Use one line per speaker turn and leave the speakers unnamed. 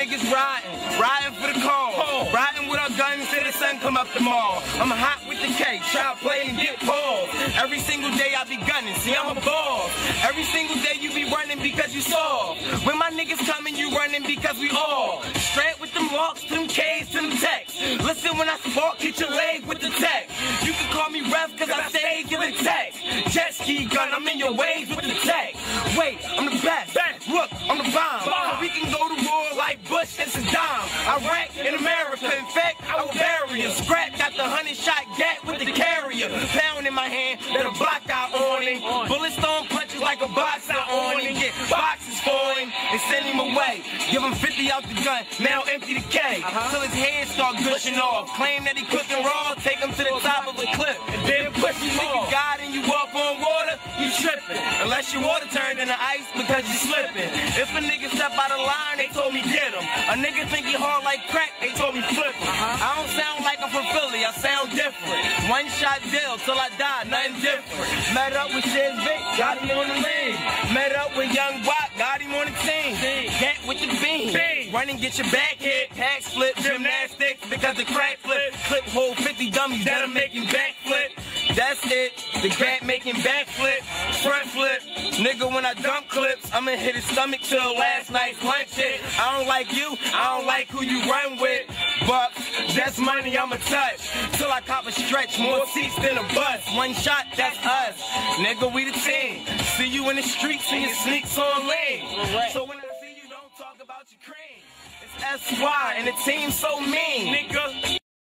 niggas riding, riding for the call. Riding with our guns till the sun come up the mall. I'm hot with the K, try to play and get pulled. Every single day I be gunning, see I'm a boss. Every single day you be running because you saw. When my niggas coming, you running because we all. Straight with them locks, them K's, them texts. Listen when I spark, hit your leg with the tech. You can call me ref cause I stay giving tech. Jet ski gun, I'm in your waves with the tech. Wait, I'm the best. Look, I'm the bomb. So we can go to war like Bush and Saddam. Iraq in America, in fact, I will bury him. Scrap got the hundred shot gat with the carrier. Pound in my hand, a block out on him. Bullet stone punches like a box out on him. Get boxes for him and send him away. Give him 50 out the gun, now empty the K. Till his head start gushing off. Claim that he cooking raw, take him to the top of a cliff. You tripping. Unless your water turned into ice because you slipping. If a nigga step out of line, they told me get him. A nigga think he hard like crack, they told me flip him. Uh-huh. I don't sound like I'm from Philly, I sound different. One shot deal till I die, nothing different. Met up with Shiz Vic, got him on the league. Met up with Young Watt, got him on the team. Get with the beam. Run and get your back hit. Tax flip, gymnastics, because the crack flip. Clip hold 50 dummies that are making backflip. That's it. The cat making backflip, front flip. Nigga, when I dump clips, I'ma hit his stomach till last night's lunch hit. I don't like you, I don't like who you run with. But that's money I'ma touch. Till I cop a stretch, more seats than a bus. One shot, that's us. Nigga, we the team. See you in the streets and your sneaks on lean. So when I see you, don't talk about your cream. It's SY and the team so mean. Nigga.